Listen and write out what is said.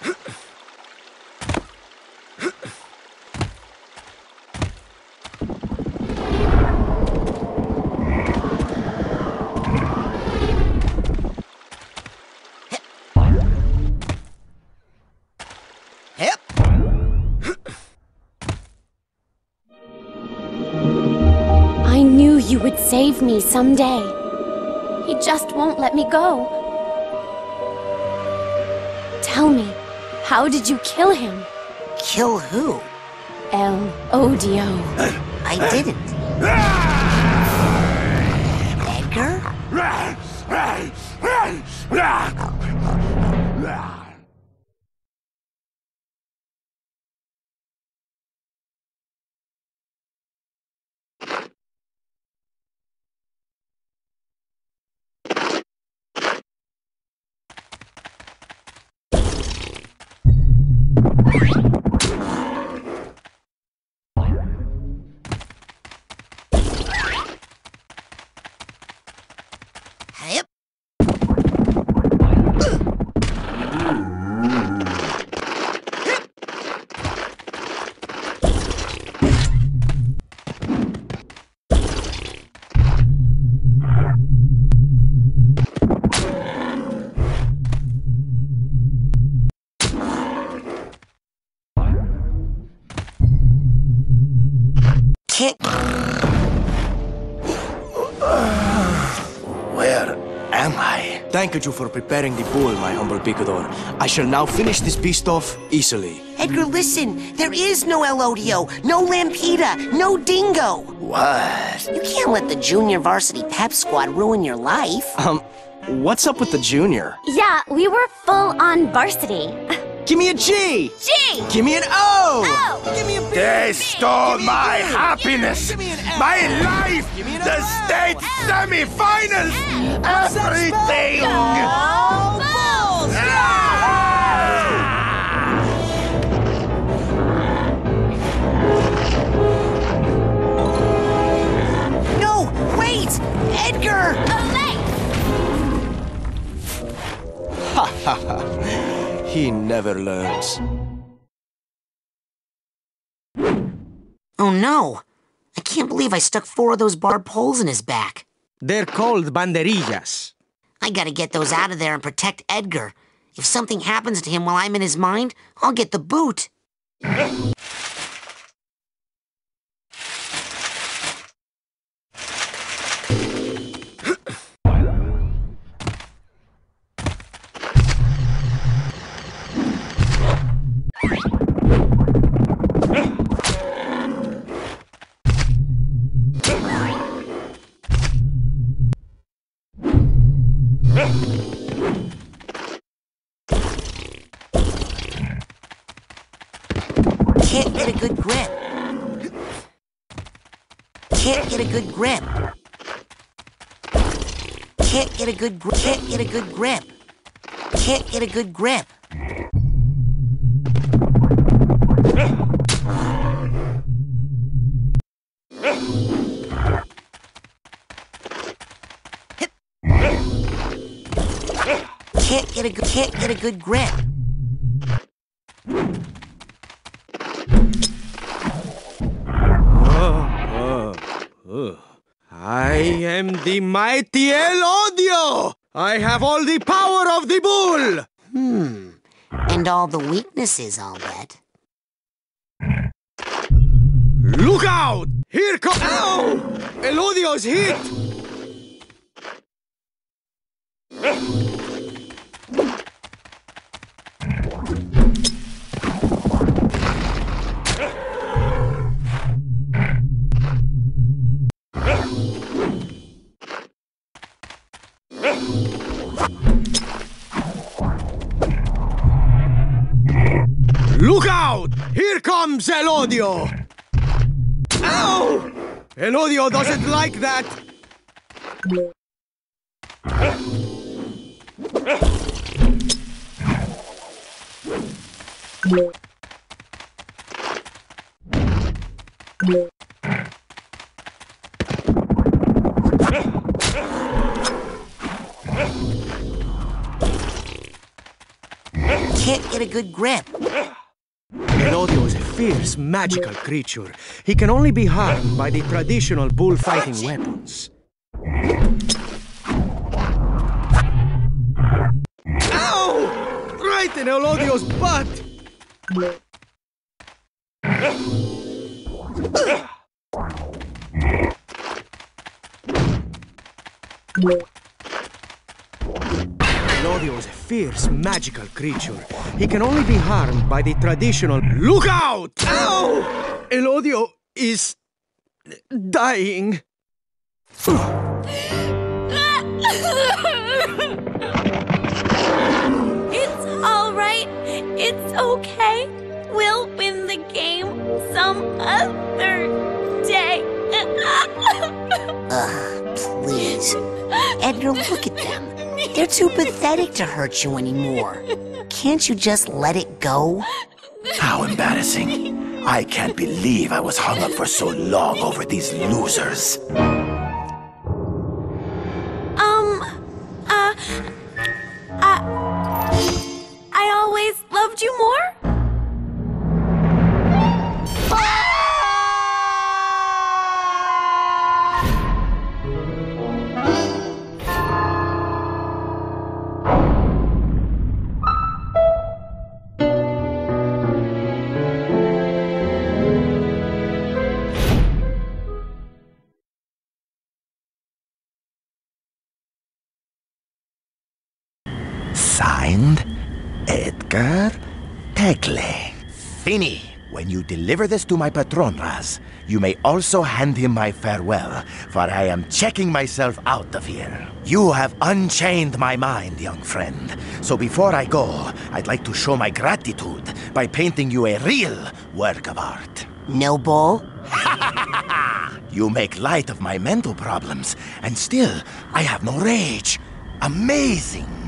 Hip. I knew you would save me someday. He just won't let me go. Tell me, how did you kill him? Kill who? El Odio. I didn't. Edgar? Thank you for preparing the bull, my humble picador. I shall now finish this beast off easily. Edgar, listen. There is no El Odio, no Lampita, no Dingo. What? You can't let the junior varsity pep squad ruin your life. Um, what's up with the junior? Yeah, we were full on varsity. Give me a G! G! Give me an O! Oh! Give me a B! They stole Give me a my B. happiness, Give me an F. my life, Give me an the O. state semifinals, everything. No, wait! Edgar! He never learns. Oh no! I can't believe I stuck four of those barbed poles in his back. They're called banderillas. I gotta get those out of there and protect Edgar. If something happens to him while I'm in his mind, I'll get the boot. Get a good grip. Can't get a good grip. Can't get a good grip. Can't get a good grip. Can't get a good grip. Can't get a good. Can't get a good grip. I am the mighty El Odio! I have all the power of the bull! Hmm. And all the weaknesses, I'll bet. Look out! Here comes. Ow! El Odio's hit! comes El Odio! Ow! El Odio doesn't like that! Can't get a good grip fierce, magical creature. He can only be harmed by the traditional bullfighting weapons. Ow! Right in El Odio's butt! El Odio is a fierce, magical creature. He can only be harmed by the traditional Look out! Ow! El Odio is dying. It's all right. It's okay. We'll win the game some other day. Please. Edgar, look at them. They're too pathetic to hurt you anymore. Can't you just let it go? How embarrassing. I can't believe I was hung up for so long over these losers. Fini. When you deliver this to my patron, Raz, you may also hand him my farewell, for I am checking myself out of here. You have unchained my mind, young friend. So before I go, I'd like to show my gratitude by painting you a real work of art. No bull? You make light of my mental problems, and still, I have no rage. Amazing.